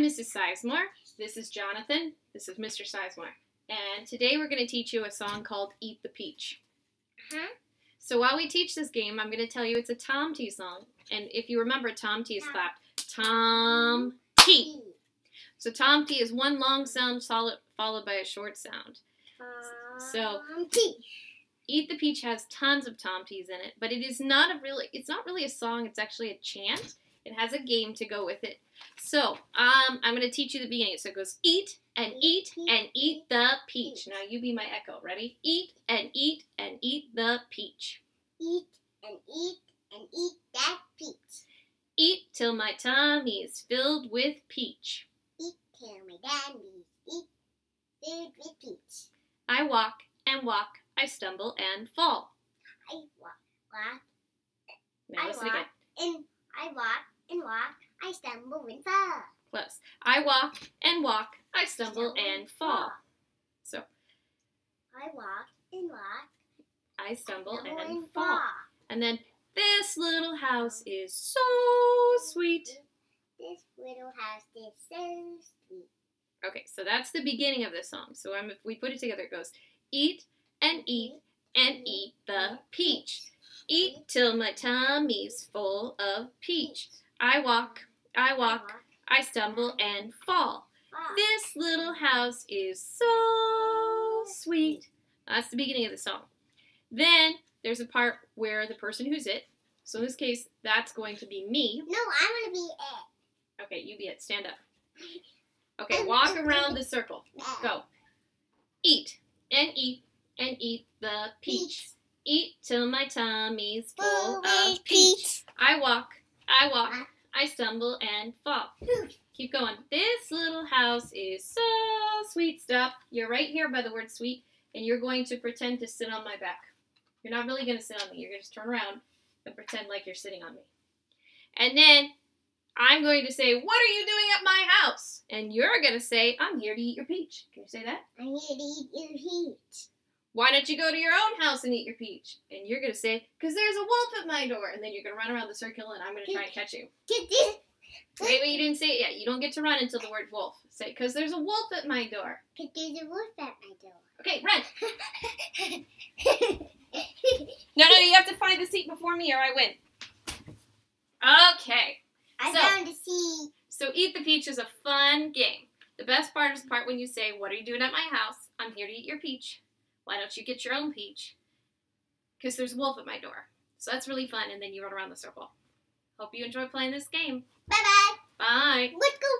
Mrs. Sizemore. This is Jonathan. This is Mr. Sizemore. And today we're going to teach you a song called Eat the Peach. Huh? So while we teach this game, I'm going to tell you it's a tom-ti song. And if you remember, tom-ti is Tom. clapped. Tom T. So tom-ti is one long sound solid, followed by a short sound. So-. Eat the Peach has tons of tom-ti's in it, but it is not a really it's not really a song, it's actually a chant. It has a game to go with it. So, um, I'm gonna teach you the beginning. So it goes eat and eat and eat the peach. Now you be my echo. Ready? Eat and eat and eat the peach. Eat and eat and eat that peach. Eat till my tummy is filled with peach. Eat till my daddies eat food with peach. I walk and walk, I stumble and fall. I walk, walk, Now I listen again. walk, and I walk and walk. I stumble and fall. Close. I walk and walk, I stumble and fall. So I walk and walk, I stumble stumble and fall. And then this little house is so sweet. This little house is so sweet. Okay, so that's the beginning of the song. So um, if we put it together, it goes eat and eat and eat the peach. Eat till my tummy's full of peach. I walk, I walk, I stumble and fall. This little house is so sweet. That's the beginning of the song. Then there's a part where the person who's it, so in this case, that's going to be me. No, I want to be it. Okay, you be it. Stand up. Okay, walk around the circle. Go. Eat and eat and eat the peach. Eat till my tummy's full of peach. I walk, I walk, I stumble and fall. Keep going. This little house is so sweet. Stop. You're right here by the word sweet, and you're going to pretend to sit on my back. You're not really going to sit on me. You're going to turn around and pretend like you're sitting on me. And then I'm going to say, What are you doing at my house? And you're going to say, I'm here to eat your peach. Can you say that? I'm here to eat your heat. Why don't you go to your own house and eat your peach? And you're going to say, Because there's a wolf at my door. And then you're going to run around the circle and I'm going to try and catch you. Wait, wait, you didn't say it yet. You don't get to run until the word wolf. Say, Because there's a wolf at my door. Cause there's a wolf at my door. Okay, run. No, no, you have to find the seat before me or I win. Okay. I So- found a seed. So Eat the Peach is a fun game. The best part is the part when you say, What are you doing at my house? I'm here to eat your peach. Why don't you get your own peach? Because there's a wolf at my door. So that's really fun, and then you run around the circle. Hope you enjoy playing this game. Bye bye. Bye. Let's go.